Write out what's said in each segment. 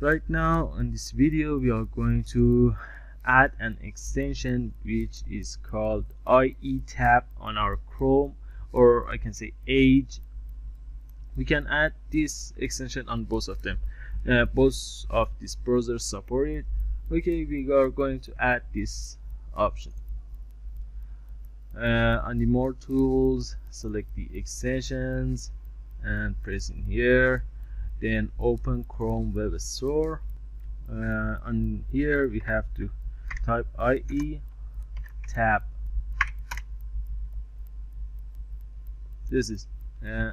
right now in this video we are going to add an extension which is called IE tab on our Chrome or I can say Edge. We can add this extension on both of them uh, both of these browsers support it. Okay we are going to add this option. Uh, on the more tools select the extensions and press in here then open Chrome Web Store. Uh, on here we have to type IE tab this is uh,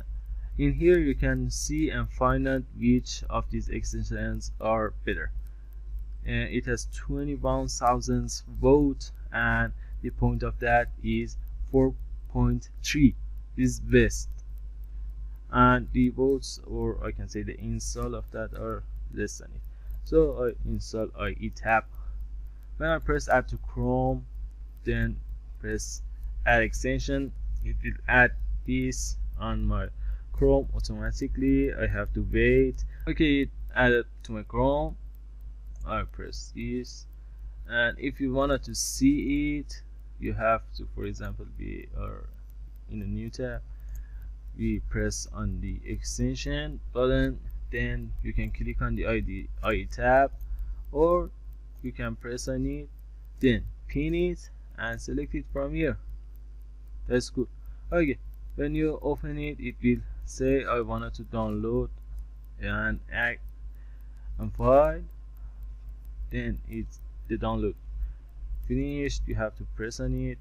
in here you can see and find out which of these extensions are better. Uh, it has 21,000 votes and the point of that is 4.3 is best and the votes or I can say the install of that are less than it so I install IE tab. When I press add to Chrome then press add extension. It will add this on my Chrome automatically. I have to wait. Okay it added to my Chrome. I press this. And if you wanted to see it you have to for example be or in a new tab we press on the extension button then you can click on the ID IE tab or you can press on it then pin it and select it from here. That's good. Okay when you open it it will say I wanted to download and act and file. Then it's the download. Finished you have to press on it.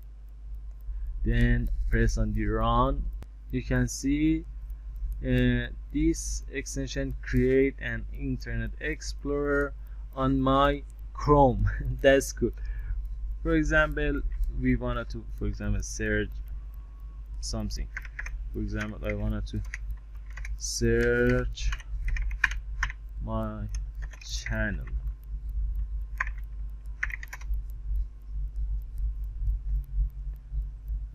Then press on the run you can see uh, this extension create an internet explorer on my chrome. That's good. For example we wanted to for example search something. For example I wanted to search my channel.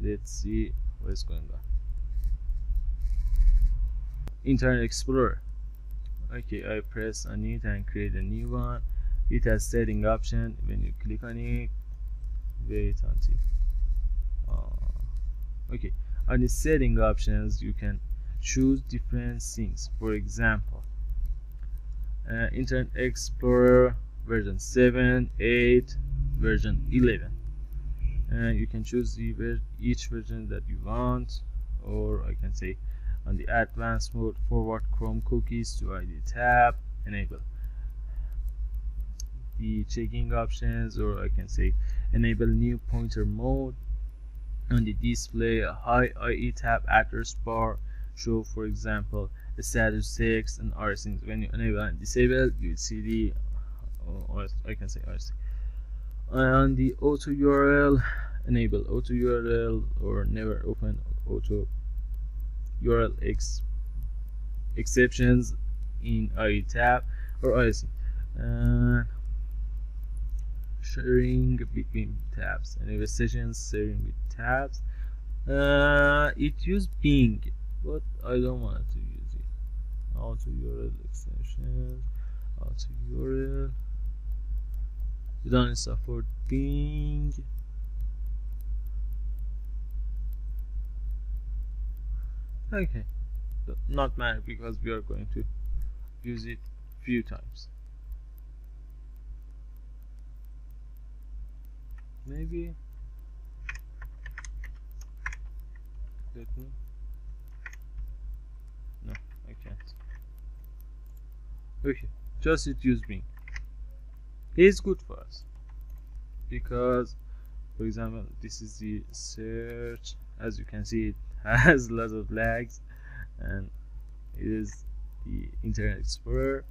Let's see what's going. on internet explorer. Okay i press on it and create a new one. It has setting option. When you click on it wait until uh, okay. On the setting options you can choose different things. For example uh, internet explorer version 7 8 version 11 and you can choose each version that you want or I can say on the advanced mode forward Chrome cookies to IE tab enable. The checking options or I can say enable new pointer mode. On the display a high IE tab address bar show for example the status text and RSC when you enable and disable you will see the uh, or I can say RSC on the auto URL enable auto URL or never open auto URL ex exceptions in IE tab or ISC uh, sharing between tabs. Enable sessions sharing with tabs uh, it use Bing but I don't want to use it. Auto URL extensions auto URL we don't support Bing okay. Not matter because we are going to use it few times. Maybe let me no I can't. Okay just it use me. It's good for us. Because for example this is the search as you can see it has lots of lags and it is the internet explorer.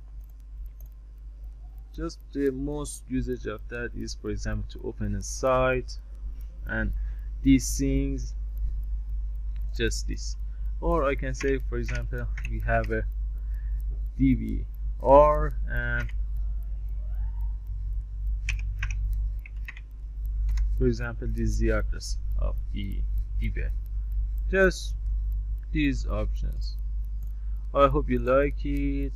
Just the most usage of that is for example to open a site and these things just this. Or I can say for example we have a DVR and for example this is the address of the DVR just these options. I hope you like it